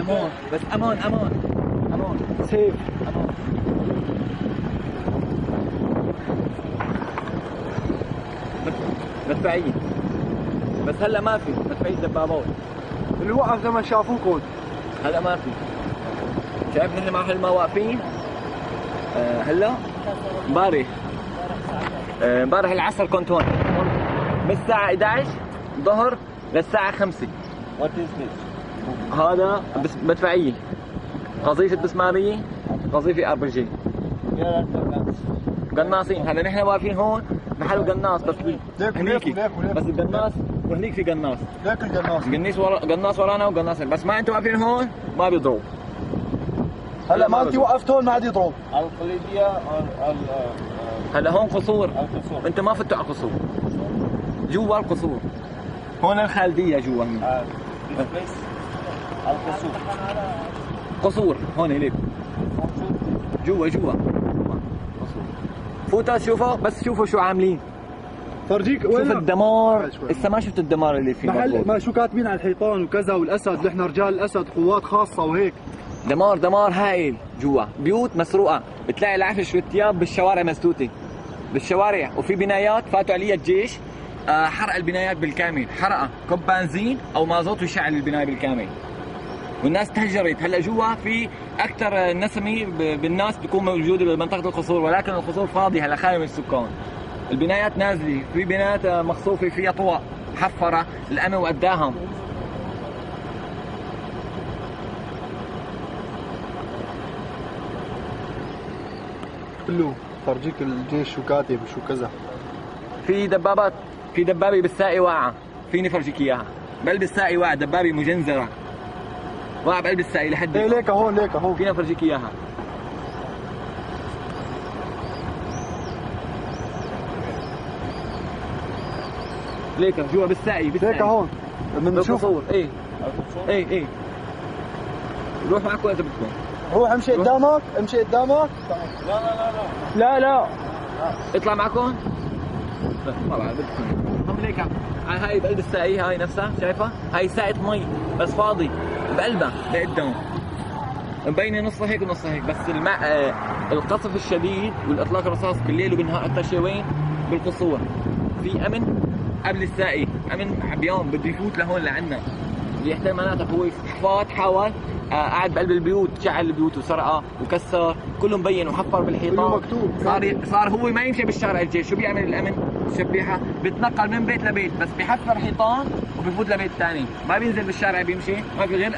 بس أمان أمان أمان سيف. أمان مدفعية بس هلا ما في مدفعية دبابات اللي وقف لما شافوكم هلا ما في. شايف اللي محل ما واقفين؟ آه هلا؟ امبارح آه، امبارح العصر كنت هون. من الساعة 11 ظهر للساعة 5 What is this? هذا بس مدفعية قذيفة بسمارية قذيفة ار بي جي Where are the guns? قناصين. هلا نحن واقفين هون محل قناص بس هنيك. بس القناص وهنيك في قناص. ليك القناص. قنيص ورا قناص ورانا وقناص. بس ما أنتم واقفين هون ما بيضرب. هلا ما انت وقفت هون ما عاد يضرب. uh, هلا هون قصور? انت ما فتوا على القصور جوا القصور. هون الخالدية جوا. هنا Al-Qusur. قصور. هون ليك جوا جوا. قصور. فوتوا شوفوا بس شوفوا شو عاملين. فرجيك شوف وين الدمار. لسه ما شفت الدمار اللي فيه محل. ما شو كاتبين على الحيطان؟ وكذا والأسد. نحن رجال الأسد قوات خاصة وهيك. دمار دمار هائل. جوا. بيوت مسروقة. بتلاقي العفش والثياب بالشوارع مسدودة. بالشوارع. وفي بنايات فاتوا عليها الجيش. آه، حرق البنايات بالكامل. حرقها كب بنزين أو مازوت وشعل البناية بالكامل. والناس تهجرت. هلا جوا في أكثر نسمة بالناس بيكون موجوده بمنطقة القصور ولكن القصور فاضي هلا خالي من السكان. البنايات نازلة. في بنايات مخصوفه فيها طوق حفرة الأمن وقداهم كله فرجيك الجيش شو كاتب وشو كذا. في دبابات في دبابة بالساقي واقعه فيني فرجيك إياها. بقلب الساقي واقع دبابة مجنزرة. واقع بقلب الساقي لحد إيه ليك هون ليك هون فينا فرجيك إياها. ليك جوا بالساقي بالساقي ليك هون بدنا نشوف بالقصور إيه? إيه إيه. روح معكم اذا بدكم روح امشي قدامك امشي قدامك. No, no, no, no. لا لا. اطلع معكم. لا ما بعرف بدكم هم ليك هاي هاي بقلب الساقي هاي نفسها شايفها؟ هاي ساقة مي بس فاضي. بقلبها لقدام مبينه نصها هيك ونصها هيك بس الماء آه القصف الشديد والإطلاق الرصاص بالليل وبالنهار أكثر شيء وين؟ بالقصور. في أمن؟ قبل الساقي. أمن بيوم بده يفوت لهون لعنا. اللي يحتل مناطق هو فات حاول آه قعد بقلب البيوت شعل البيوت وسرقها وكسر. كله مبين وحفر بالحيطان كله مكتوب. صار صار هو ما يمشي بالشارع الجيش شو بيعمل الأمن؟ الشبيحه بيتنقل من بيت لبيت بس بحفر حيطان وبفوت لبيت ثاني ما بينزل بالشارع بيمشي. ما في غير